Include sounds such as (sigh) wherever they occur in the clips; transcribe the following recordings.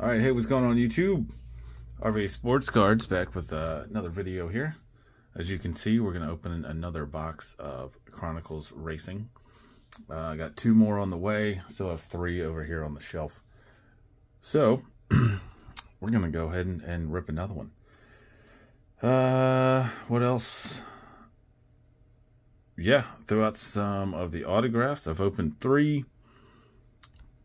All right, hey, what's going on YouTube? RVA Sports Cards back with uh, another video here. As you can see, we're going to open another box of Chronicles Racing. Uh, I got two more on the way. Still have three over here on the shelf. So, (clears throat) we're going to go ahead and, and rip another one. Uh, what else? Yeah, throughout some of the autographs, I've opened three.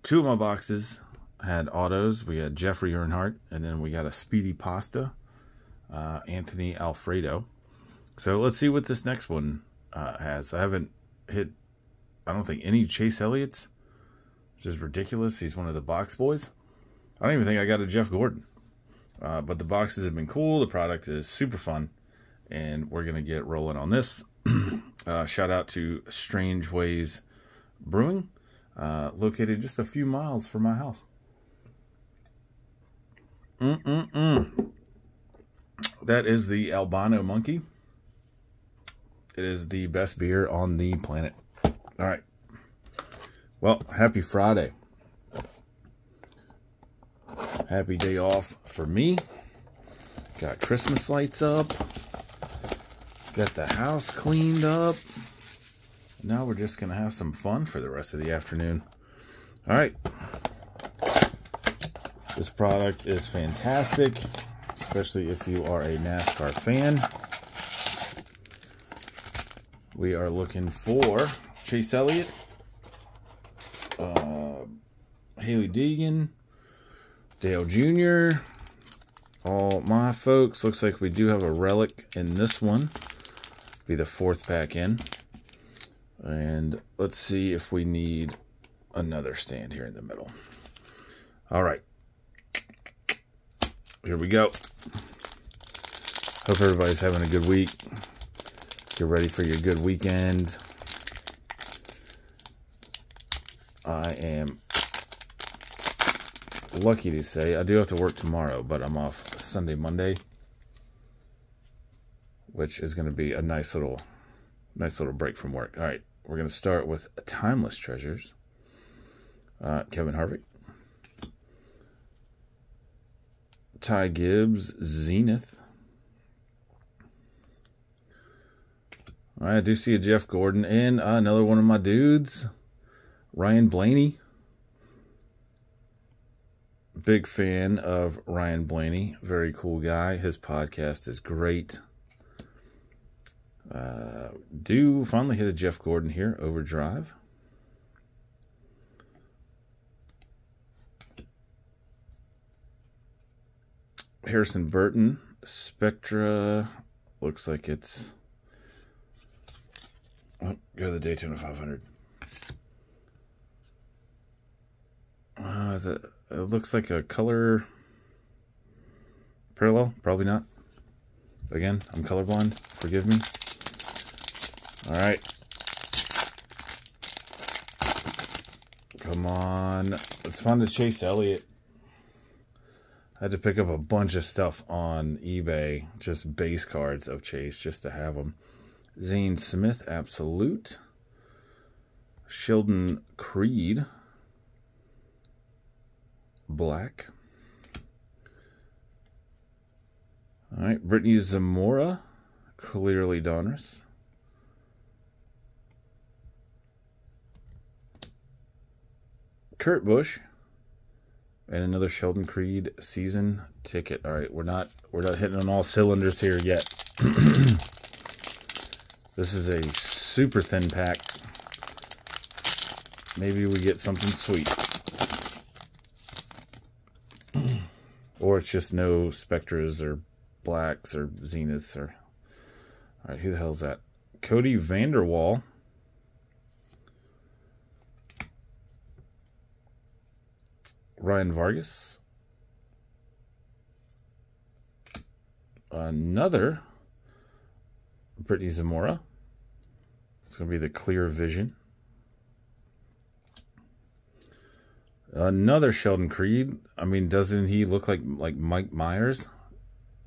Two of my boxes had autos. We had Jeffrey Earnhardt, and then we got a Speedy Pasta, uh, Anthony Alfredo. So let's see what this next one uh, has. I haven't hit, I don't think, any Chase Elliott's, which is ridiculous. He's one of the box boys. I don't even think I got a Jeff Gordon. Uh, but the boxes have been cool. The product is super fun. And we're going to get rolling on this. (clears throat) Uh, shout out to Strangeways Brewing, uh, located just a few miles from my house. Mm-mm-mm. That is the Albino Monkey. It is the best beer on the planet. All right. Well, happy Friday. Happy day off for me. Got Christmas lights up. Got the house cleaned up. Now we're just going to have some fun for the rest of the afternoon. All right. This product is fantastic, especially if you are a NASCAR fan. We are looking for Chase Elliott, uh, Hailie Deegan, Dale Jr., all my folks. Looks like we do have a relic in this one. Be the fourth pack in. And let's see if we need another stand here in the middle. All right here we go. Hope everybody's having a good week. Get ready for your good weekend. I am lucky to say I do have to work tomorrow, but I'm off Sunday, Monday, which is going to be a nice little, nice little break from work. All right, we're going to start with Timeless Treasures. Uh, Kevin Harvick. Ty Gibbs, Zenith. All right, I do see a Jeff Gordon and uh, another one of my dudes, Ryan Blaney. Big fan of Ryan Blaney. Very cool guy. His podcast is great. Uh, do finally hit a Jeff Gordon here, Overdrive. Harrison Burton, Spectra, looks like it's, oh, go to the Daytona 500. Uh, the, it looks like a color parallel, probably not. Again, I'm colorblind, forgive me. All right. Come on. Let's find the Chase Elliott. I had to pick up a bunch of stuff on eBay, just base cards of Chase, just to have them. Zane Smith, Absolute. Sheldon Creed. Black. All right, Brittany Zamora, clearly Donruss. Kurt Busch, and another Sheldon Creed season ticket. All right, we're not we're not hitting on all cylinders here yet. (clears throat) this is a super thin pack. Maybe we get something sweet. (clears throat) or it's just no Spectras or Blacks or Zeniths or... Alright, who the hell's that? Kody Vanderwal. Ryan Vargas. Another Brittany Zamora. It's going to be the clear vision. Another Sheldon Creed. I mean, doesn't he look like like Mike Myers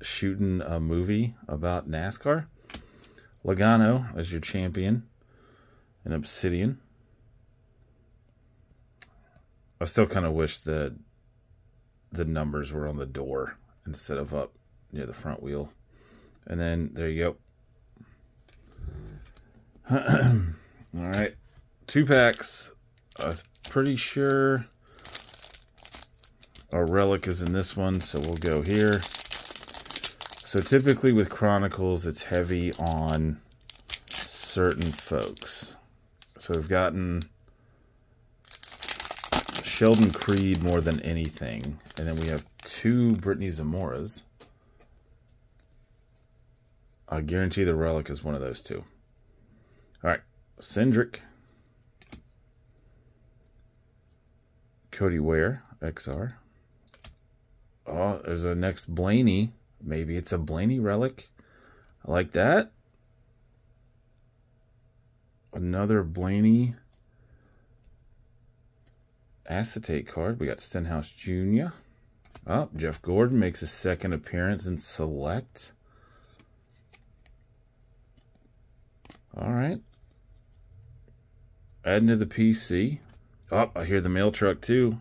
shooting a movie about NASCAR? Logano as your champion. An Obsidian. I still kind of wish that the numbers were on the door instead of up near the front wheel. And then there you go. (clears throat) All right, two packs. I'm pretty sure our relic is in this one, so we'll go here. So typically with Chronicles, it's heavy on certain folks. So we've gotten Sheldon Creed more than anything. And then we have two Brittany Zamoras. I guarantee the Relic is one of those two. All right. Cindric. Cody Ware, XR. Oh, there's a next Blaney. Maybe it's a Blaney relic. I like that. Another Blaney acetate card. We got Stenhouse Jr. Oh, Jeff Gordon makes a second appearance in Select. All right. Adding to the PC. Oh, I hear the mail truck too.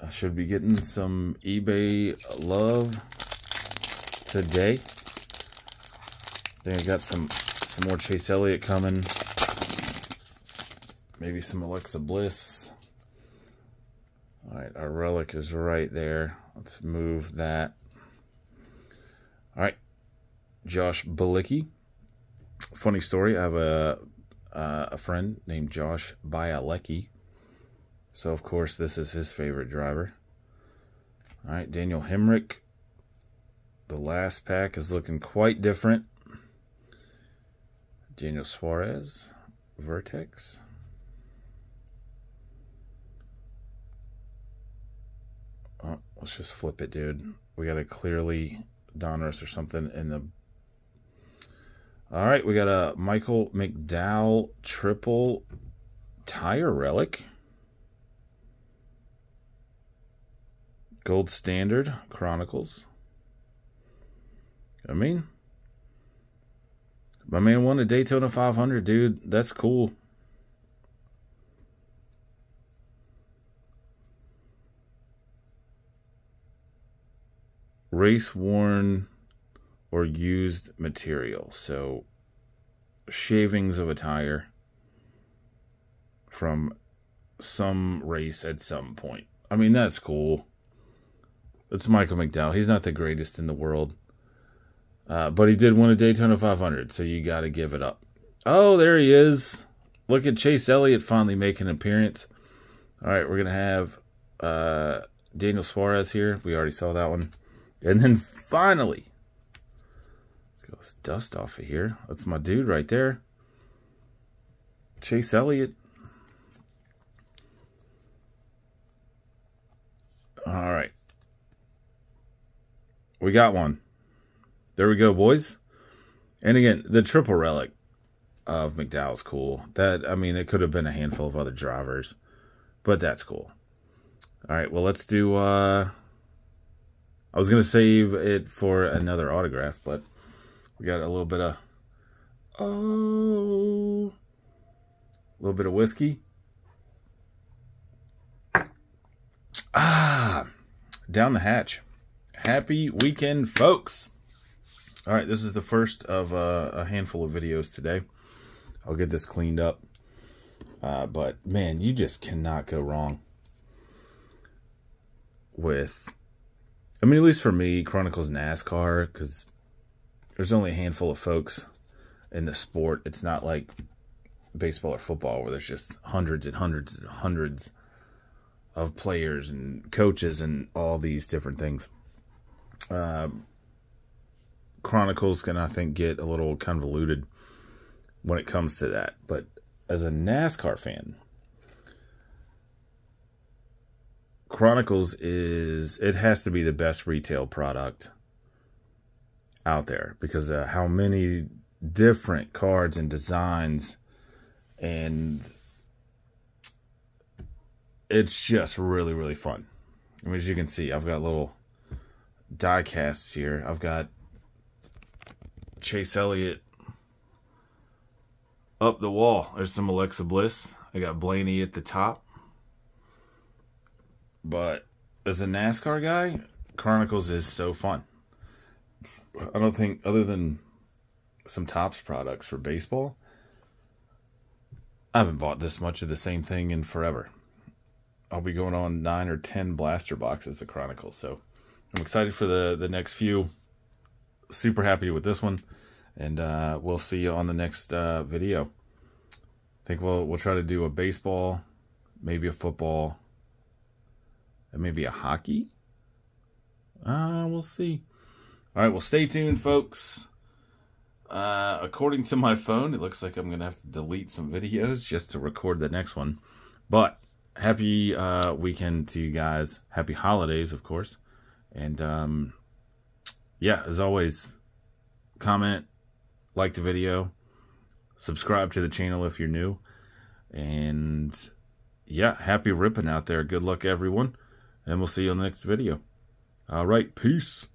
I should be getting some eBay love today. Then I got some some more Chase Elliott coming. Maybe some Alexa Bliss. All right, our relic is right there. Let's move that. All right, Josh Bilicki. Funny story. I have a uh, a friend named Josh Bialecki. So, of course, this is his favorite driver. All right, Daniel Hemric. The last pack is looking quite different. Daniel Suarez, Vertex. Oh, let's just flip it, dude. We got a clearly Donruss or something in the all right, we got a Michael McDowell triple tire relic. Gold Standard Chronicles. I mean, my man won a Daytona 500, dude. That's cool. Race worn or used material. So shavings of a tire from some race at some point. I mean, that's cool. It's Michael McDowell. He's not the greatest in the world. Uh, but he did win a Daytona 500, so you got to give it up. Oh, there he is. Look at Chase Elliott finally making an appearance. All right, we're going to have uh, Daniel Suarez here. We already saw that one. And then finally, let's Get this dust off of here. That's my dude right there. Chase Elliott. All right. We got one. There we go, boys. And again, the triple relic of McDowell's cool. That I mean, it could have been a handful of other drivers, but that's cool. All right, well, let's do. uh I was gonna save it for another autograph, but we got a little bit of, oh, a little bit of whiskey. Ah, down the hatch. Happy weekend, folks. All right, this is the first of uh, a handful of videos today. I'll get this cleaned up. Uh, but, man, you just cannot go wrong with, I mean, at least for me, Chronicles NASCAR, because there's only a handful of folks in the sport. It's not like baseball or football where there's just hundreds and hundreds and hundreds of players and coaches and all these different things. Uh, Chronicles can, I think, get a little convoluted when it comes to that. But as a NASCAR fan, Chronicles is, it has to be the best retail product out there because how many different cards and designs and it's just really really fun. I mean, as you can see I've got little die casts here. I've got Chase Elliott up the wall. There's some Alexa Bliss. I got Blaney at the top but as a NASCAR guy, Chronicles is so fun. I don't think, other than some Topps products for baseball, I haven't bought this much of the same thing in forever. I'll be going on nine or ten blaster boxes of Chronicles, so I'm excited for the the next few. Super happy with this one, and uh, we'll see you on the next uh, video. I think we'll we'll try to do a baseball, maybe a football, maybe a hockey. Uh, we'll see. All right, well, stay tuned, folks. Uh, according to my phone, it looks like I'm going to have to delete some videos just to record the next one. But happy uh, weekend to you guys. Happy holidays, of course. And um, yeah, as always, comment, like the video, subscribe to the channel if you're new. And yeah, happy ripping out there. Good luck, everyone. And we'll see you on the next video. All right, peace.